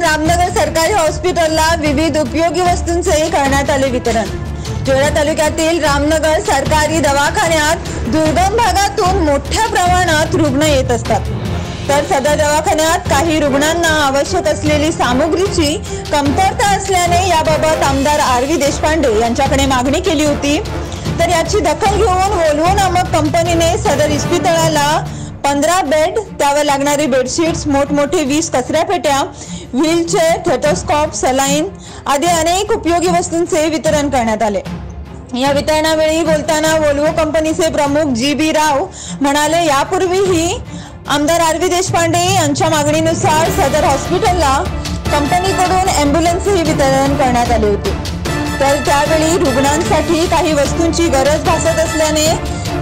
रामनगर सरकारी हॉस्पिटलला विविध उपयोगी वस्तूंचेही करण्यात आले वितरण. जोडा तालुक्यातील रामनगर सरकारी दवाखान्यात दुर्गम भागातून मोठ्या प्रमाणात रुग्ण येत असतात. तर सदर दवाखान्यात काही रुग्णांना आवश्यक असलेली सामुग्रीची कमतरता असल्याने याबाबत आमदार आर व्ही देशपांडे यांच्याकडे मागणी केली होती. तर याची दखल घेऊन वोल्वो नामक कंपनीने सदर इस्पितळाला पंधरा बेड त्यावर लागणारी बेडशीट्स मोठमोठे वीस कचऱ्या पेट्या व्हीलचेअर थेटोस्कॉप सलाईन आदी अनेक उपयोगी वस्तूंचे वितरण करण्यात आले. या वितरणावेळी बोलताना वोल्वो कंपनीचे प्रमुख जी बी राव म्हणाले यापूर्वीही आमदार आर. व्ही देशपांडे यांच्या मागणीनुसार सदर हॉस्पिटलला कंपनीकडून अँब्युलन्सही वितरण करण्यात आले होते. तर त्यावेळी रुग्णांसाठी काही वस्तूंची गरज भासत असल्याने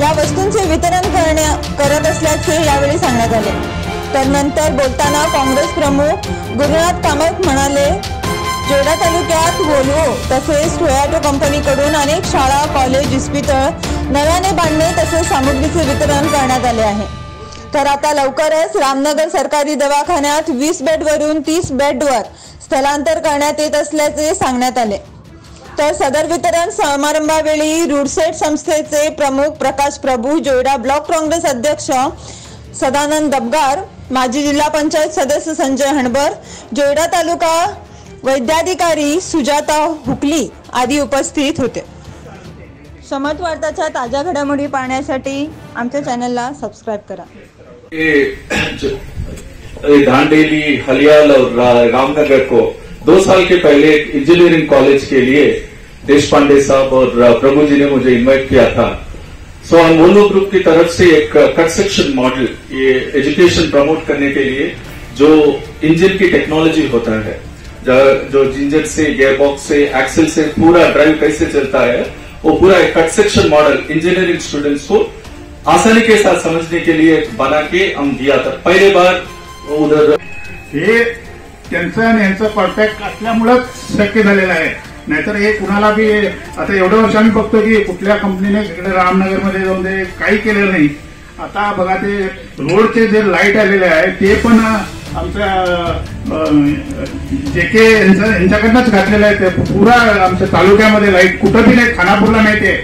या वस्तूंचे वितरण करण्या करत असल्याचे यावेळी सांगण्यात आले. तर नंतर बोलताना काँग्रेस प्रमुख गुरुनाथ कामत म्हणाले जोडा तालुक्यात वोल्वो तसेच टोयाटो कंपनीकडून अनेक शाळा कॉलेज इस्पितळ नव्याने बांधणे तसेच सामुग्रीचे वितरण करण्यात आले आहे. तर आता लवकरच रामनगर सरकारी दवाखान्यात वीस बेडवरून तीस बेडवर स्थलांतर करण्यात येत असल्याचे सांगण्यात आले. तर सदर वितरण समारंभावेळी रुडसेट संस्थेचे प्रमुख प्रकाश प्रभू जोयडा ब्लॉक काँग्रेस अध्यक्ष सदानंद दबगार माजी जिल्हा पंचायत सदस्य संजय हणबर जोयडा तालुका वैद्याधिकारी सुजाता हुकली आदी उपस्थित होते. समत वार्ताच्या ताज्या घडामोडी पाहण्यासाठी आमच्या चॅनलला सबस्क्राईब करा. हलियाल रामनगर को दो साल के पहले एक इंजीनियरिंग कॉलेज के लिए देश पांडे साहब और प्रभु जी ने मुझे इन्वाइट किया था। सो हम वोल्वो ग्रुप की तरफ़ से एक कट सेक्शन मॉडल ये एजुकेशन प्रमोट करने के लिए जो इंजन की टेक्नोलॉजी होता है, जो- जो इंजन से गेयरबॉक्स से एक्सेल से पूरा ड्राइव कैसे चलता है, वो पूरा एक cut section model engineering students को आसानी के साथ समझने के लिए बना के हम दिया था। पहले बार उधर हे त्यांचं आणि यांचं कॉन्टॅक्ट असल्यामुळंच शक्य झालेलं आहे. नाहीतर हे कुणाला बी आता एवढ्या वर्ष आम्ही बघतो की कुठल्या कंपनीने इकडे रामनगरमध्ये जाऊन ते काही केलेलं नाही. आता बघा ते रोडचे जे लाइट आलेले आहे ते पण आमच्या जे के यांच्याकडनंच घातलेलं आहे. ते पुरा आमच्या तालुक्यामध्ये लाइट कुठं बी नाही खानापूरला नाही ते.